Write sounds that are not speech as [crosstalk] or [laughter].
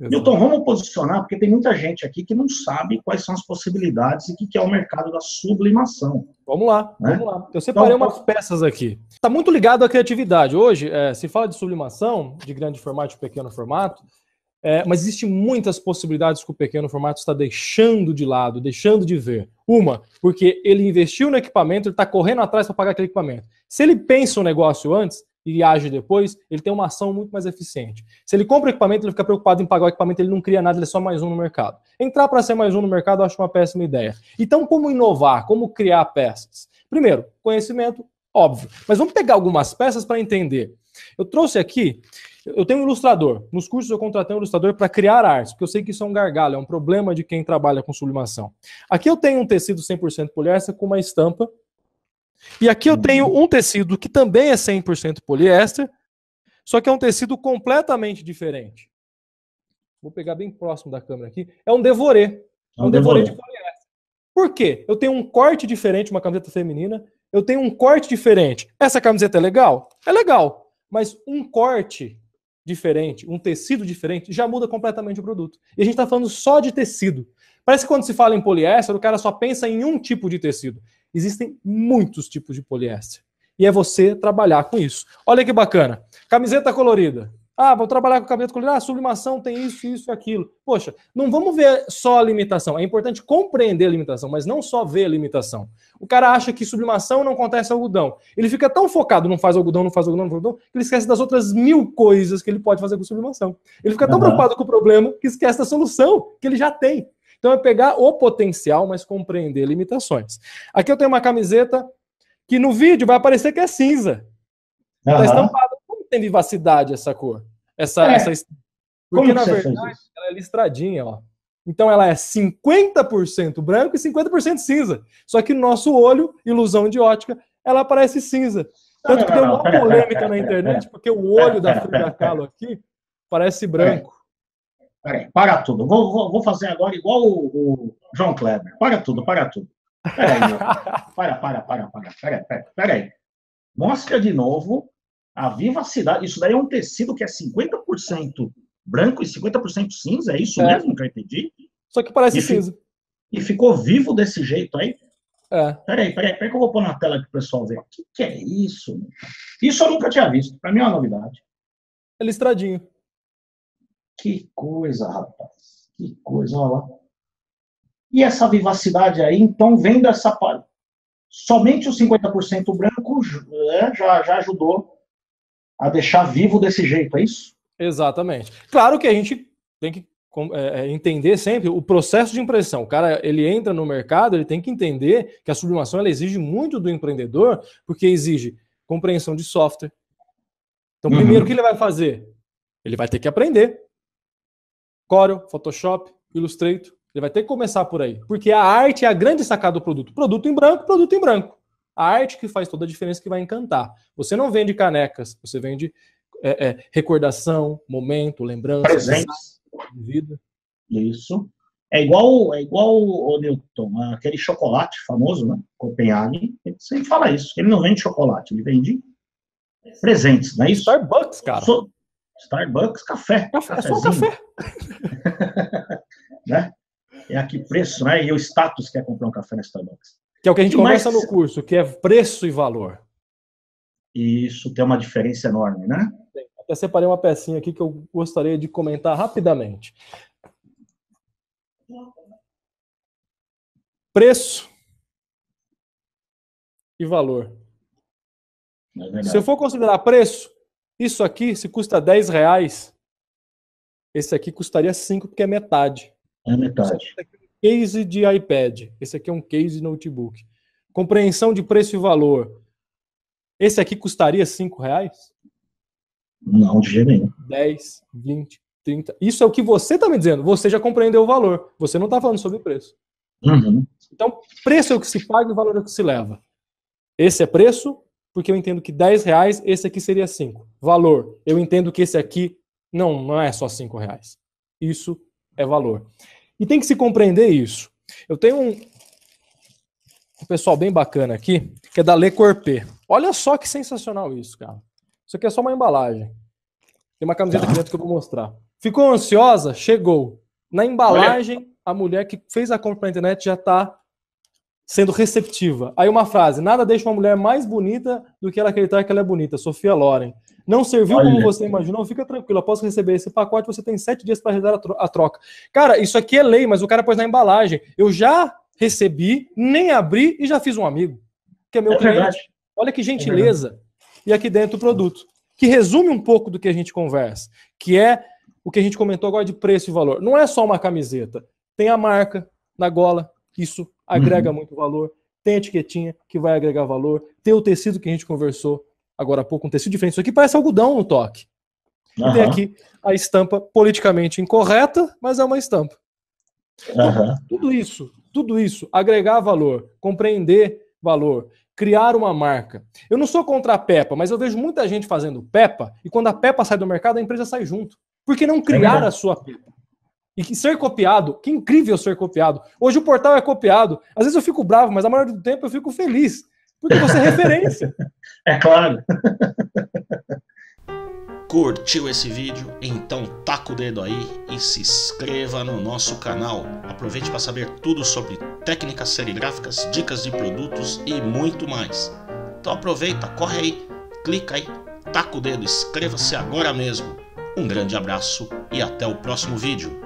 Exato. Milton, vamos posicionar, porque tem muita gente aqui que não sabe quais são as possibilidades e o que é o mercado da sublimação. Vamos lá, né? vamos lá. Eu separei então, umas peças aqui. Está muito ligado à criatividade. Hoje, é, se fala de sublimação, de grande formato e pequeno formato, é, mas existem muitas possibilidades que o pequeno formato está deixando de lado, deixando de ver. Uma, porque ele investiu no equipamento, ele está correndo atrás para pagar aquele equipamento. Se ele pensa o um negócio antes e age depois, ele tem uma ação muito mais eficiente. Se ele compra o equipamento, ele fica preocupado em pagar o equipamento, ele não cria nada, ele é só mais um no mercado. Entrar para ser mais um no mercado, eu acho uma péssima ideia. Então, como inovar? Como criar peças? Primeiro, conhecimento, óbvio. Mas vamos pegar algumas peças para entender. Eu trouxe aqui eu tenho um ilustrador. Nos cursos eu contratei um ilustrador para criar artes, porque eu sei que isso é um gargalo, é um problema de quem trabalha com sublimação. Aqui eu tenho um tecido 100% poliéster com uma estampa. E aqui eu tenho um tecido que também é 100% poliéster, só que é um tecido completamente diferente. Vou pegar bem próximo da câmera aqui. É um devorê. É um devorê de poliéster. Por quê? Eu tenho um corte diferente, uma camiseta feminina. Eu tenho um corte diferente. Essa camiseta é legal? É legal. Mas um corte diferente, um tecido diferente, já muda completamente o produto. E a gente está falando só de tecido. Parece que quando se fala em poliéster, o cara só pensa em um tipo de tecido. Existem muitos tipos de poliéster. E é você trabalhar com isso. Olha que bacana. Camiseta colorida. Ah, vou trabalhar com cabelo colorido. Ah, sublimação tem isso, isso e aquilo. Poxa, não vamos ver só a limitação. É importante compreender a limitação, mas não só ver a limitação. O cara acha que sublimação não acontece algodão. Ele fica tão focado, não faz algodão, não faz algodão, não faz algodão, que ele esquece das outras mil coisas que ele pode fazer com sublimação. Ele fica tão uhum. preocupado com o problema que esquece da solução que ele já tem. Então é pegar o potencial, mas compreender limitações. Aqui eu tenho uma camiseta que no vídeo vai aparecer que é cinza. Está uhum. estampada tem vivacidade essa cor. Essa, é. essa... Porque, na verdade, ela é listradinha, ó. Então ela é 50% branco e 50% cinza. Só que no nosso olho, ilusão de ótica, ela parece cinza. Tanto que tem uma polêmica na internet, porque o olho da Frida Kahlo aqui parece branco. Peraí, para tudo. Vou, vou, vou, fazer agora igual o, o João Kleber. Para tudo, para tudo. Peraí, [laughs] para, para, para, para. Peraí, peraí, peraí. Mostra de novo a vivacidade, isso daí é um tecido que é 50% branco e 50% cinza, é isso é. mesmo que eu entendi? Só que parece e cinza. e ficou vivo desse jeito aí? É. Peraí, peraí, peraí que eu vou pôr na tela aqui pro pessoal ver. O que, que é isso? Isso eu nunca tinha visto. Para mim é uma novidade. É listradinho. Que coisa, rapaz. Que coisa, olha lá. E essa vivacidade aí, então, vem dessa parte. Somente os 50% branco é, já, já ajudou a deixar vivo desse jeito, é isso? Exatamente. Claro que a gente tem que é, é, entender sempre o processo de impressão. O cara ele entra no mercado, ele tem que entender que a sublimação ela exige muito do empreendedor, porque exige compreensão de software. Então, primeiro, uhum. o que ele vai fazer? Ele vai ter que aprender. Corel, Photoshop, Illustrator. Ele vai ter que começar por aí. Porque a arte é a grande sacada do produto. Produto em branco, produto em branco. A arte que faz toda a diferença que vai encantar. Você não vende canecas, você vende é, é, recordação, momento, lembrança, presentes, vida. Isso. É igual, é igual o Newton, aquele chocolate famoso, né? Copenhague, ele sempre fala isso. Ele não vende chocolate, ele vende presentes, não é isso? Starbucks, cara. So, Starbucks, café. Café, é só café. [laughs] né? É a que preço, né? E o status quer comprar um café na Starbucks. Que é o que a gente conversa no curso, que é preço e valor. Isso tem uma diferença enorme, né? Até separei uma pecinha aqui que eu gostaria de comentar rapidamente. Preço e valor. É se eu for considerar preço, isso aqui, se custa 10 reais, esse aqui custaria 5, porque é metade. É metade case de iPad. Esse aqui é um case notebook. Compreensão de preço e valor. Esse aqui custaria 5 reais? Não, de jeito nenhum. 10, 20, 30. Isso é o que você está me dizendo. Você já compreendeu o valor. Você não está falando sobre preço. Uhum. Então, preço é o que se paga e valor é o que se leva. Esse é preço, porque eu entendo que 10 reais, esse aqui seria 5. Valor, eu entendo que esse aqui não, não é só 5 reais. Isso é valor. E tem que se compreender isso. Eu tenho um, um pessoal bem bacana aqui, que é da Le Corpé. Olha só que sensacional isso, cara. Isso aqui é só uma embalagem. Tem uma camiseta aqui dentro que eu vou mostrar. Ficou ansiosa? Chegou. Na embalagem, Olha. a mulher que fez a compra na internet já está sendo receptiva. Aí uma frase: nada deixa uma mulher mais bonita do que ela acreditar que ela é bonita. Sofia Loren. Não serviu Olha. como você imaginou? Fica tranquilo. Após receber esse pacote, você tem sete dias para realizar a troca. Cara, isso aqui é lei, mas o cara pôs na embalagem. Eu já recebi, nem abri e já fiz um amigo, que é meu é cliente. Verdade. Olha que gentileza. É e aqui dentro o produto, que resume um pouco do que a gente conversa, que é o que a gente comentou agora de preço e valor. Não é só uma camiseta, tem a marca na gola, isso agrega uhum. muito valor, tem a etiquetinha que vai agregar valor, tem o tecido que a gente conversou agora há pouco, um tecido diferente. Isso aqui parece algodão no toque. Uhum. E tem aqui a estampa politicamente incorreta, mas é uma estampa. Uhum. Tudo isso, tudo isso, agregar valor, compreender valor, criar uma marca. Eu não sou contra a Peppa, mas eu vejo muita gente fazendo Peppa e quando a Peppa sai do mercado, a empresa sai junto. Por que não criar é a sua Peppa? E ser copiado, que incrível ser copiado. Hoje o portal é copiado. Às vezes eu fico bravo, mas a maioria do tempo eu fico feliz. Porque você é referência. [laughs] É claro. Curtiu esse vídeo? Então taca o dedo aí e se inscreva no nosso canal. Aproveite para saber tudo sobre técnicas serigráficas, dicas de produtos e muito mais. Então aproveita, corre aí, clica aí, taca o dedo, inscreva-se agora mesmo. Um grande abraço e até o próximo vídeo.